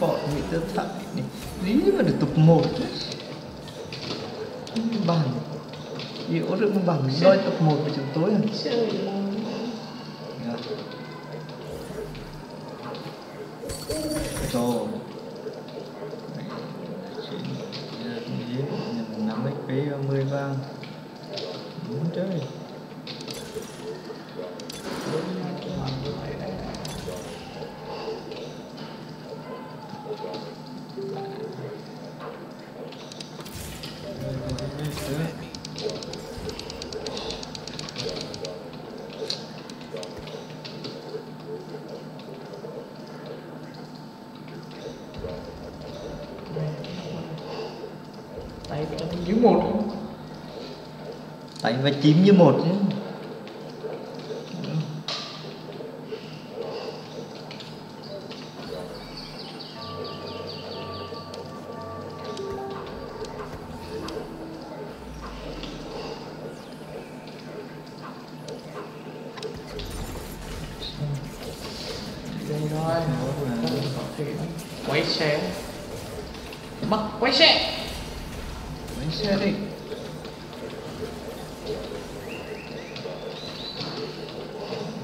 bỏ người ta thẳng này dí mà được tục một đấy bằng yếu được mà bằng đôi tục một của chúng tôi à Trời ơi. Dạ. Rồi. Nhận 5 XP và 10 vàng. Đúng chơi. Tay vẫn như một Tay phải chím như một chứ. Đây thôi Quay xe Bắt quay xe Đánh xe đi.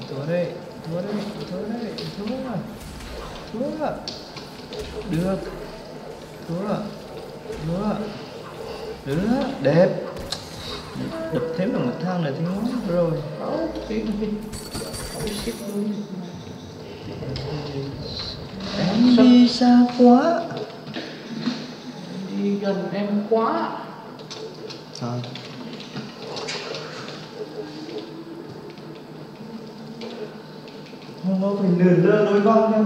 Thua đây, thua đây, thua đây, thua. Thua. Được. Thua. Thua. Được, đẹp. Đập thêm được một thang này thì ngon rồi. Không, đi đi Không ship luôn Em đi xa quá. Đi gần em quá Thôi. Không có phải nửa lơ đôi con đâu.